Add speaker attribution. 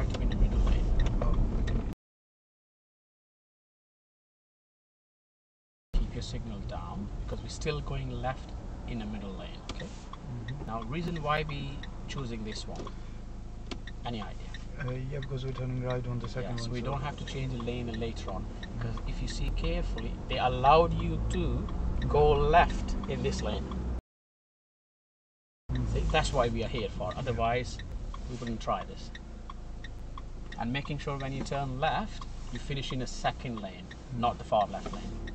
Speaker 1: try to be the middle. Keep your signal down because we're still going left in the middle lane. Okay.
Speaker 2: mhm.
Speaker 1: Now, reason why we choosing this one? Any idea?
Speaker 2: Uh, yeah, because we're turning right on the second
Speaker 1: Yes,
Speaker 2: one.
Speaker 1: we
Speaker 2: so-
Speaker 1: don't have to change the lane later on because if you see carefully, they allowed you to go left in this lane.
Speaker 2: Mm.
Speaker 1: See, that's why we are here for. Otherwise, we wouldn't try this. And making sure when you turn left, you finish in a second lane, not the far left lane.